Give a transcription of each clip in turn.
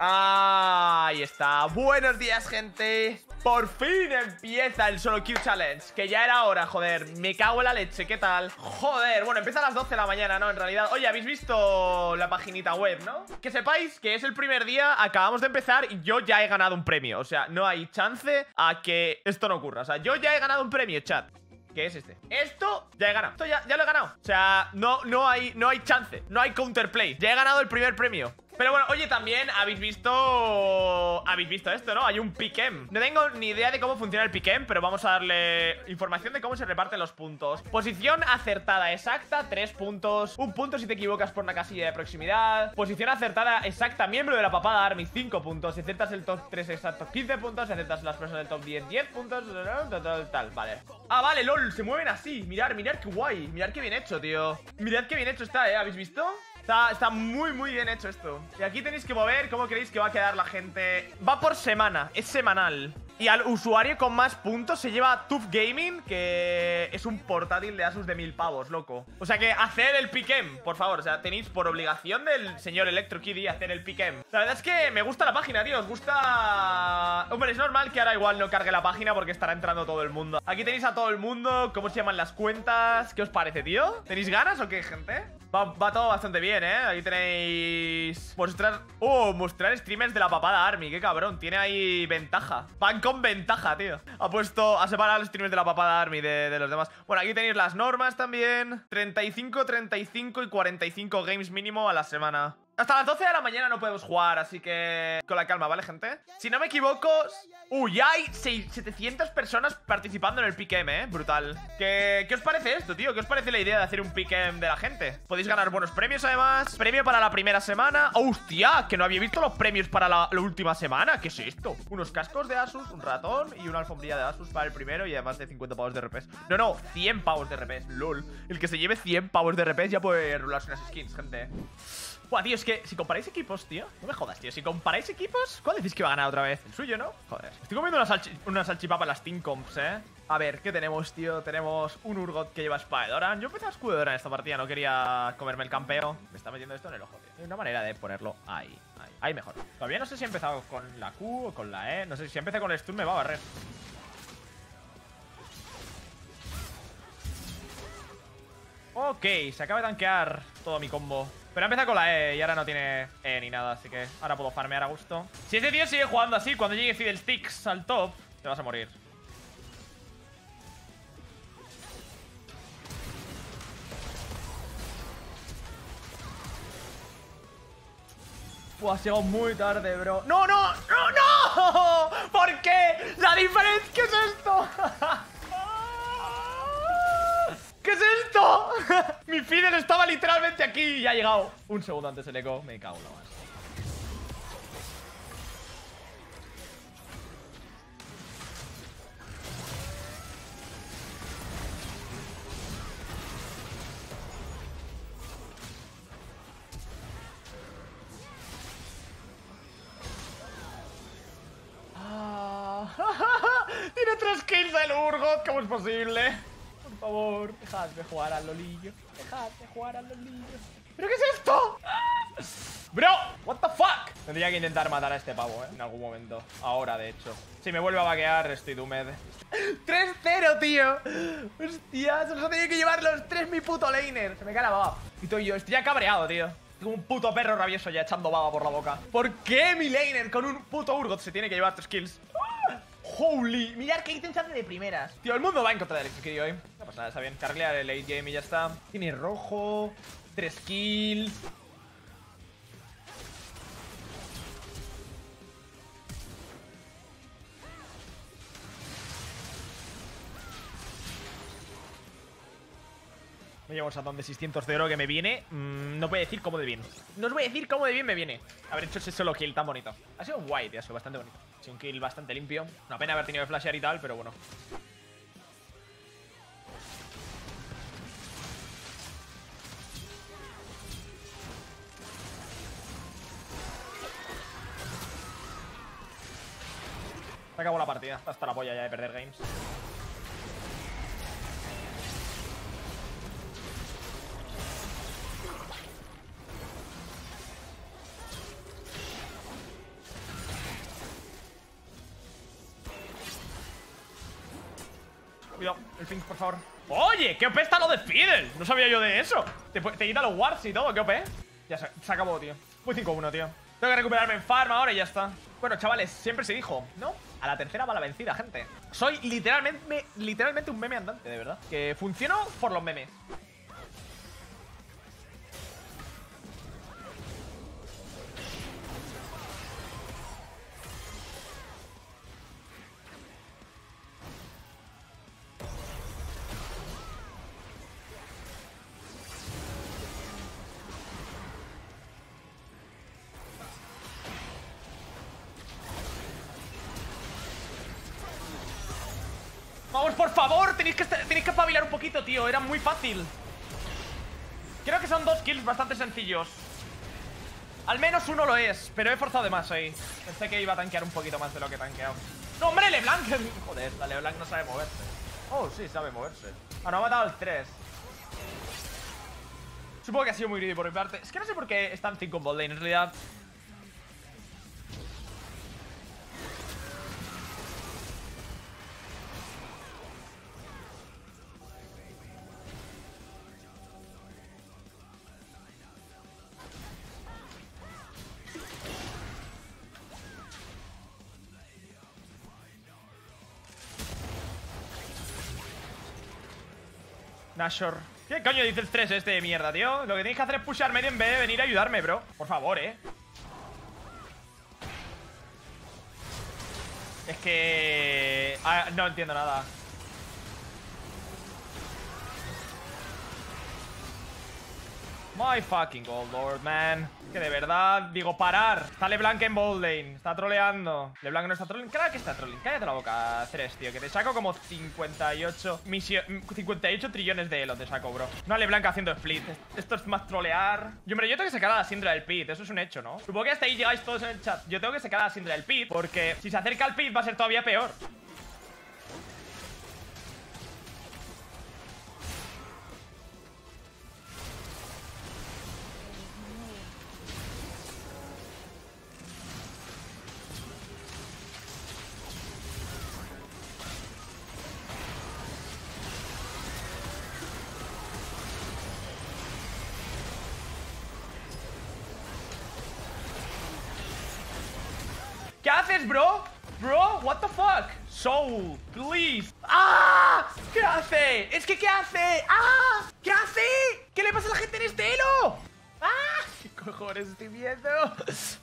Ahí está. Buenos días, gente. Por fin empieza el Solo Queue Challenge Que ya era hora, joder Me cago en la leche, ¿qué tal? Joder, bueno, empieza a las 12 de la mañana, ¿no? En realidad Oye, ¿habéis visto la paginita web, no? Que sepáis que es el primer día Acabamos de empezar y yo ya he ganado un premio O sea, no hay chance a que esto no ocurra O sea, yo ya he ganado un premio, chat ¿Qué es este? Esto ya he ganado Esto ya, ya lo he ganado O sea, no, no, hay, no hay chance No hay counterplay Ya he ganado el primer premio pero bueno, oye, también habéis visto... Habéis visto esto, ¿no? Hay un piquem. No tengo ni idea de cómo funciona el piquem Pero vamos a darle información de cómo se reparten los puntos. Posición acertada exacta, tres puntos Un punto si te equivocas por una casilla de proximidad. Posición acertada exacta, miembro de la papada Army, 5 puntos. Si acertas el top 3 exacto, 15 puntos. Si acertas las personas del top 10, 10 puntos. Tal, tal, vale. Ah, vale, lol, se mueven así. Mirar, mirar qué guay. Mirad qué bien hecho, tío. Mirad qué bien hecho está, ¿eh? ¿Habéis visto? Está, muy, muy bien hecho esto. Y aquí tenéis que mover cómo creéis que va a quedar la gente. Va por semana, es semanal y al usuario con más puntos se lleva Tuf Gaming, que es un portátil de Asus de mil pavos, loco. O sea que hacer el piquem, por favor. O sea, tenéis por obligación del señor ElectroKiddy hacer el piquem. La verdad es que me gusta la página, tío. Os gusta... Hombre, es normal que ahora igual no cargue la página porque estará entrando todo el mundo. Aquí tenéis a todo el mundo, cómo se llaman las cuentas. ¿Qué os parece, tío? ¿Tenéis ganas o qué, gente? Va, todo bastante bien, ¿eh? Ahí tenéis... Mostrar... Oh, mostrar streamers de la papada Army Qué cabrón, tiene ahí ventaja Van con ventaja, tío. Ha puesto... A separar los streamers de la papada Army de, de los demás. Bueno, aquí tenéis las normas también. 35, 35 y 45 games mínimo a la semana hasta las 12 de la mañana no podemos jugar, así que con la calma, ¿vale, gente? Si no me equivoco... Uy, ya hay 700 personas participando en el PKM, ¿eh? Brutal. ¿Qué, ¿Qué os parece esto, tío? ¿Qué os parece la idea de hacer un PKM de la gente? Podéis ganar buenos premios, además. Premio para la primera semana. ¡Hostia! Que no había visto los premios para la, última semana. ¿Qué es esto? Unos cascos de Asus, un ratón y una alfombrilla de Asus para el primero y además de 50 pavos de RPs. No, no, 100 pavos de RPs, lol. El que se lleve 100 pavos de RPs ya puede rularse unas skins, gente. Buah, tío, si comparáis equipos, tío No me jodas, tío. Si comparáis equipos ¿Cuál decís que va a ganar otra vez? El suyo, ¿no? Joder. Estoy comiendo una, salchipapa en las Team Comps, ¿eh? A ver, ¿qué tenemos, tío? Tenemos un Urgot que lleva espada de Yo empecé a escudo en esta partida No quería comerme el campeo. Me está metiendo esto en el ojo, tío. Hay una manera de ponerlo ahí Ahí, ahí mejor. Todavía no sé si he empezado con la Q o con la E. No sé si empecé con el stun me va a barrer. Ok, se acaba de tanquear todo mi combo Pero ha empezado con la E y ahora no tiene E ni nada Así que ahora puedo farmear a gusto Si ese tío sigue jugando así, cuando llegue Fiddlesticks al top Te vas a morir Buah, ha llegado muy tarde, bro ¡No, no! ¡No, no! ¿Por qué? ¡La diferencia! ¿Qué es esto? ¿Qué es esto? Mi Fidel estaba literalmente aquí y ha llegado un segundo antes el eco. Me cago en la más. Ah. Tiene tres kills el Urgot, ¿cómo es posible? Por favor, dejad de jugar al lolillo. Dejad de jugar al lolillo. ¿Pero qué es esto? Bro, what the fuck Tendría que intentar matar a este pavo, ¿eh? En algún momento Ahora, de hecho Si me vuelve a vaquear, estoy doomed 3-0, tío Hostia, se los ha tenido que llevar los tres mi puto laner Se me cae la baba Y yo, estoy ya cabreado, tío Tengo un puto perro rabioso ya echando baba por la boca ¿Por qué mi laner con un puto Urgot se tiene que llevar tres kills? Holy, mirad que ítem de primeras. Tío, el mundo va en contra de Electric hoy No pasa nada, está bien. Carglear el late game y ya está. Tiene rojo Tres kills Me llevo un satón de 600 de oro que me viene. Mm, No voy a decir cómo de bien. No os voy a decir cómo de bien me viene. Haber hecho ese solo kill tan bonito. Ha sido guay, tío, ha sido bastante bonito Sido un kill bastante limpio Una pena haber tenido que flashear y tal, pero bueno Se acabó la partida. Hasta la polla ya de perder games. Cuidado, el ping, por favor. Oye, qué OP está lo de Fiddle No sabía yo de eso. Te, te quita los wards y todo, qué OP. Ya se, se acabó, tío. Muy 5-1, tío. Tengo que recuperarme en farm ahora y ya está. Bueno, chavales, siempre se dijo, ¿no? A la tercera va la vencida, gente. Soy literalmente, literalmente un meme andante, de verdad. Que funciono por los memes por favor, tenéis que, tenéis que espabilar un poquito, tío Era muy fácil. Creo que son dos kills bastante sencillos. Al menos uno lo es Pero he forzado de más ahí. Pensé que iba a tanquear un poquito más de lo que he tanqueado. ¡No, hombre, LeBlanc! Joder, la LeBlanc no sabe moverse. Oh, sí, sabe moverse. Ah, no, ha matado el 3 Supongo que ha sido muy greedy por mi parte. Es que no sé por qué están 5 en bot lane, en realidad Nashor. ¿Qué coño dice el 3 este de mierda, tío? Lo que tenéis que hacer es pusharme en vez de venir a ayudarme, bro. Por favor, eh. Es que... No entiendo nada My fucking gold lord, man. Que de verdad, digo, parar. Está LeBlanc en bold lane, está troleando. LeBlanc no está troleando, claro que está troleando Cállate la boca, 3, tío, que te saco como 58 58 trillones de elo te saco, bro. No LeBlanc haciendo split, esto es más trolear. Yo, hombre, yo tengo que sacar a la Syndra del pit, eso es un hecho, ¿no? Supongo que hasta ahí llegáis todos en el chat. Yo tengo que sacar a la Syndra del pit Porque si se acerca al pit va a ser todavía peor haces, bro? Bro, what the fuck? Soul, please ¡Ah! ¿Qué hace? Es que ¿qué hace? ¡Ah! ¿Qué hace? ¿Qué le pasa a la gente en este elo? ¡Ah! ¿Qué cojones estoy viendo?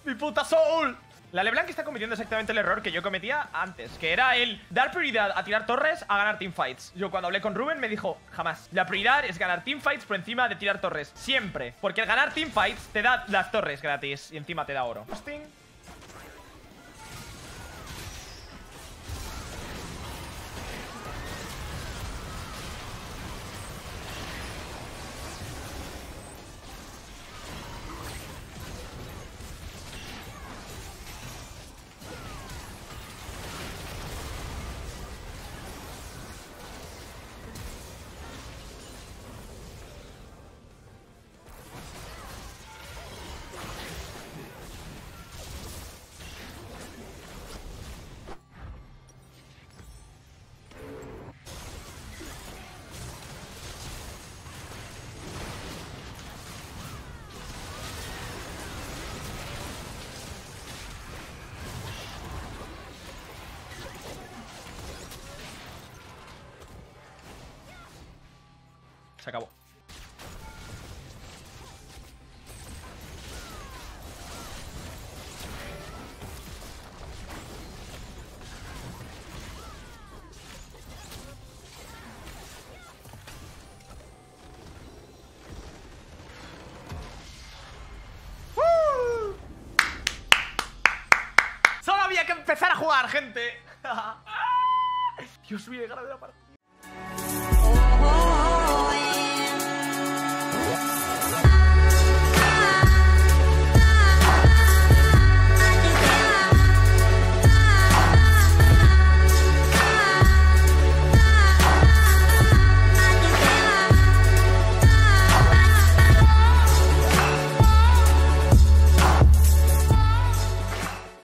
¡Mi puta Soul! La LeBlanc está cometiendo exactamente el error que yo cometía antes Que era el dar prioridad a tirar torres a ganar teamfights Yo cuando hablé con Ruben me dijo, jamás La prioridad es ganar teamfights por encima de tirar torres Siempre Porque el ganar teamfights te da las torres gratis Y encima te da oro Se acabó. Solo había que empezar a jugar, gente. Dios mío, ganas de la partida.